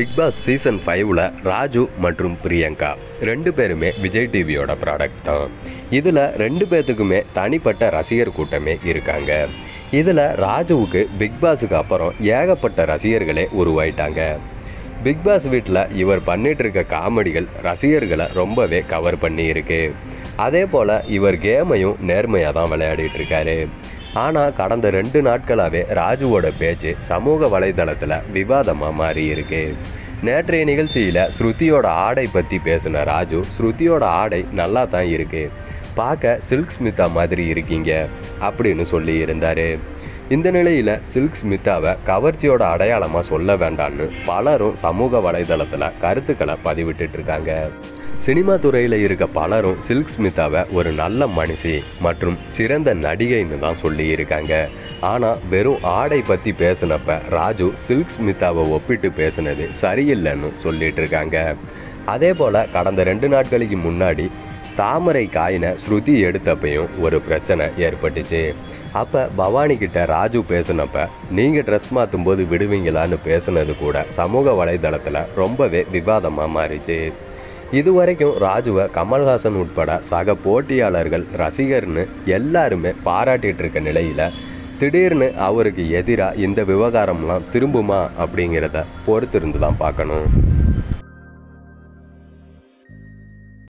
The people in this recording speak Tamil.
பிக் பாஸ் சீசன் ஃபைவ்ல ராஜு மற்றும் பிரியங்கா ரெண்டு பேருமே விஜய் டிவியோட ப்ராடக்ட் தான். இதில் ரெண்டு பேர்த்துக்குமே தனிப்பட்ட ரசிகர் கூட்டமே இருக்காங்க. இதில் ராஜுவுக்கு பிக் பாஸுக்கு அப்புறம் ஏகப்பட்ட ரசிகர்களே உருவாயிட்டாங்க. பிக் பாஸ் வீட்டில் இவர் பண்ணிட்டு இருக்க காமெடிகள் ரசிகர்களை ரொம்பவே கவர் பண்ணி இருக்கு அதே போல் இவர் கேமையும் நேர்மையாக தான் விளையாடிட்டு இருக்காரு. ஆனால் கடந்த ரெண்டு நாட்களாகவே ராஜுவோட பேச்சு சமூக வலைதளத்தில் விவாதமாக மாறி இருக்கு நேற்றைய நிகழ்ச்சியில் ஸ்ருதியோட ஆடை பற்றி பேசின ராஜு ஸ்ருதியோட ஆடை நல்லா தான் இருக்கு. பார்க்க சில்க் ஸ்மிதா மாதிரி இருக்கீங்க அப்படின்னு சொல்லி இருந்தார். இந்த நிலையில் சில்க் ஸ்மித்தாவை கவர்ச்சியோட அடையாளமாக சொல்ல வேண்டான்னு பலரும் சமூக வலைதளத்தில் கருத்துக்களை பதிவிட்டுட்டு இருக்காங்க. சினிமா துறையில் இருக்க பலரும் சில்க் ஸ்மிதாவை ஒரு நல்ல மனுஷி மற்றும் சிறந்த நடிகைன்னு தான் சொல்லி இருக்காங்க ஆனால் வெறும் ஆடை பற்றி பேசினப்ப ராஜு சில்க் ஸ்மிதாவை ஒப்பிட்டு பேசினது சரியில்லைன்னு சொல்லிட்டு இருக்காங்க அதே போல் கடந்த ரெண்டு நாட்களுக்கு முன்னாடி தாமரை காயினை ஸ்ருதி எடுத்தப்பையும் ஒரு பிரச்சனை ஏற்பட்டுச்சு. அப்போ பவானி கிட்ட ராஜு பேசினப்ப நீங்கள் ட்ரெஸ் மாற்றும் போது விடுவீங்களான்னு பேசுனது கூட சமூக வலைதளத்தில் ரொம்பவே விவாதமாக மாறிச்சு. இதுவரைக்கும் ராஜுவை கமல்ஹாசன் உட்பட சக போட்டியாளர்கள் ரசிகர்னு எல்லாருமே பாராட்டிட்டு இருக்க நிலையில் திடீர்னு அவருக்கு எதிராக இந்த விவகாரம்லாம் திரும்புமா அப்படிங்கிறத பொறுத்திருந்து தான் பார்க்கணும்.